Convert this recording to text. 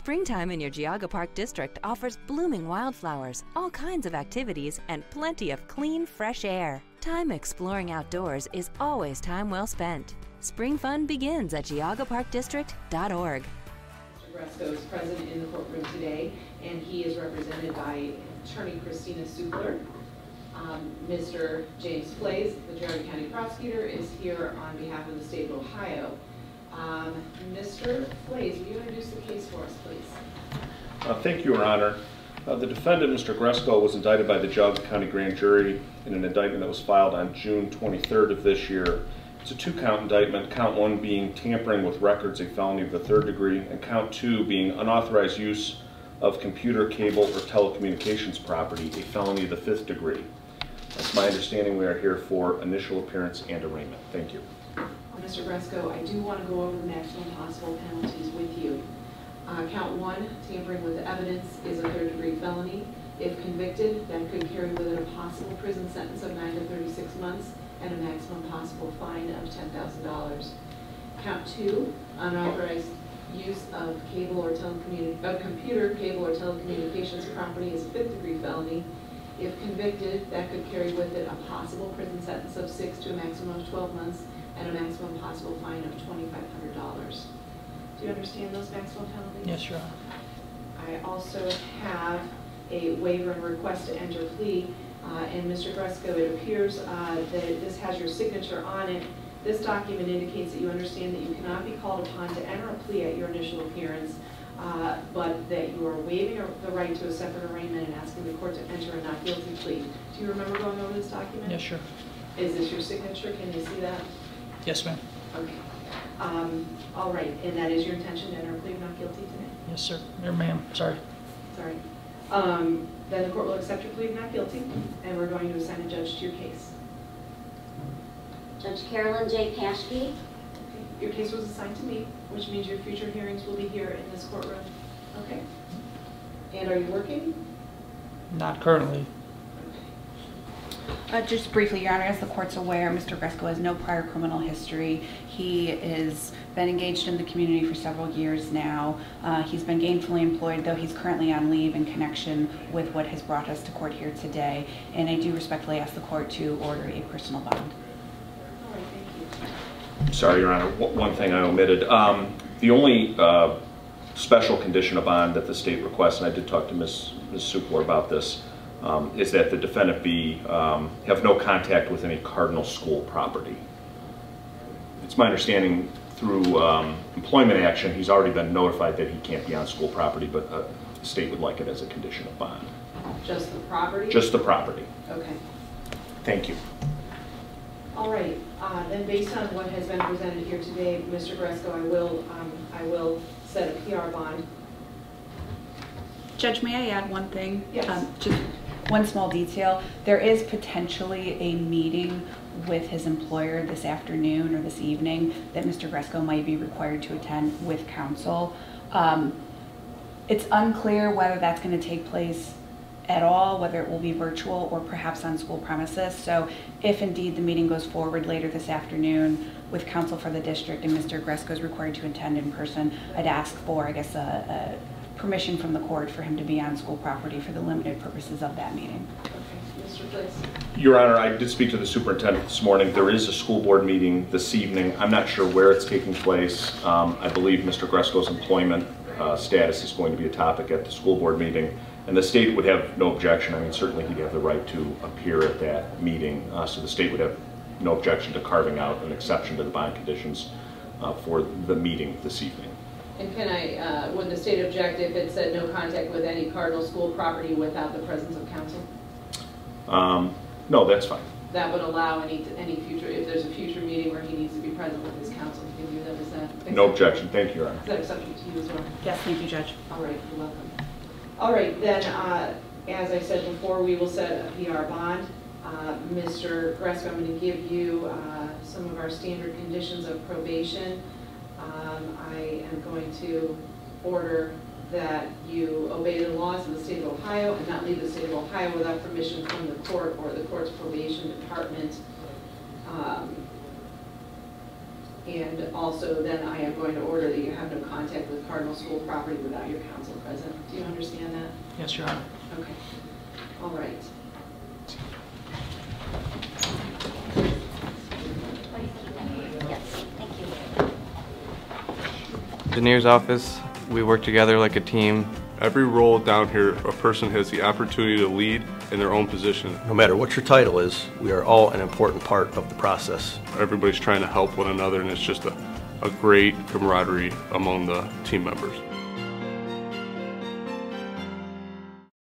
Springtime in your Geauga Park district offers blooming wildflowers, all kinds of activities, and plenty of clean, fresh air. Time exploring outdoors is always time well spent. Spring fun begins at geaugaparkdistrict.org. Mr. Gresko is present in the courtroom today, and he is represented by Attorney Kristina Supler. Um, Mr. James Flaiz, the Geauga County Prosecutor, is here on behalf of the state of Ohio. Um, Mr. Flaiz, will you introduce the case for us, please? Uh, Thank you, Your Honor. Uh, The defendant, Mr. Gresko, was indicted by the Geauga County Grand Jury in an indictment that was filed on June 23rd of this year. It's a two-count indictment, count one being tampering with records, a felony of the third degree, and count two being unauthorized use of computer, cable, or telecommunications property, a felony of the fifth degree. That's my understanding. We are here for initial appearance and arraignment. Thank you. Mr. Gresko, I do want to go over the maximum possible penalties with you. Uh, Count one, tampering with evidence, is a third-degree felony. If convicted, that could carry with it a possible prison sentence of nine to 36 months and a maximum possible fine of $10,000. Count two, unauthorized use of cable or of computer, cable, or telecommunications property is a fifth-degree felony. If convicted, that could carry with it a possible prison sentence of six to a maximum of 12 months and a maximum possible fine of $2,500. Do you understand those maximum penalties? Yes, Your Honor. I also have a waiver and request to enter a plea. Uh, And Mr. Gresko, it appears uh, that this has your signature on it. This document indicates that you understand that you cannot be called upon to enter a plea at your initial appearance, uh, but that you are waiving the right to a separate arraignment and asking the court to enter a not guilty plea. Do you remember going over this document? Yes, sure. Is this your signature? Can you see that? Yes, ma'am. Okay. Um, All right, and that is your intention to enter a plea of not guilty today? Yes, sir. Or ma'am, sorry. Sorry. Um, Then the court will accept your plea of not guilty, and we're going to assign a judge to your case. Judge Carolyn J. Paschke, Okay. Your case was assigned to me, which means your future hearings will be here in this courtroom. Okay? And are you working? Not currently. Uh, Just briefly, Your Honor, as the court's aware, Mr. Gresko has no prior criminal history. He has been engaged in the community for several years now. Uh, He's been gainfully employed, though he's currently on leave in connection with what has brought us to court here today. And I do respectfully ask the court to order a personal bond. All right, thank you. Sorry, Your Honor, One- thing I omitted. Um, The only uh, special condition of bond that the state requests, and I did talk to Ms. Ms. Supler about this, um, is that the defendant be, um, have no contact with any Cardinal School property. It's my understanding through um, employment action, he's already been notified that he can't be on school property, but uh, the state would like it as a condition of bond. Just the property? Just the property. Okay. Thank you. All right, uh, then based on what has been presented here today, Mr. Gresko, I will, um, I will set a PR bond. Judge, may I add one thing? Yes. Um, Just one small detail. There is potentially a meeting with his employer this afternoon or this evening that Mr. Gresko might be required to attend with counsel. Um, It's unclear whether that's going to take place at all, whether it will be virtual or perhaps on school premises. So if indeed the meeting goes forward later this afternoon with counsel for the district and Mr. Gresko is required to attend in person, I'd ask for, I guess, a, a permission from the court for him to be on school property for the limited purposes of that meeting. Your Honor, I did speak to the superintendent this morning. There is a school board meeting this evening. I'm not sure where it's taking place. Um, I believe Mr. Gresko's employment uh, status is going to be a topic at the school board meeting, and the state would have no objection. I mean, certainly he'd have the right to appear at that meeting, uh, so the state would have no objection to carving out an exception to the bond conditions uh, for the meeting this evening. And can I, uh, would the state object if it said no contact with any Cardinal School property without the presence of counsel? Um, No, that's fine. That would allow any, any future, if there's a future meeting where he needs to be present with his counsel, he can do that, is that? No objection. Thank you, Your Honor. Is that acceptable to you as well? Yes, thank you, Judge. All right, you're welcome. All right, then, uh, as I said before, we will set a PR bond. Uh, Mr. Gresko, I'm going to give you uh, some of our standard conditions of probation. Um, I am going to order that you obey the laws of the state of Ohio and not leave the state of Ohio without permission from the court or the court's probation department. Um, And also, then I am going to order that you have no contact with Cardinal School property without your counsel present. Do you understand that? Yes, Your Honor. Okay. All right. Yes, thank you. Veneer's office, we work together like a team. Every role down here, a person has the opportunity to lead in their own position. No matter what your title is, we are all an important part of the process. Everybody's trying to help one another, and it's just a, a great camaraderie among the team members.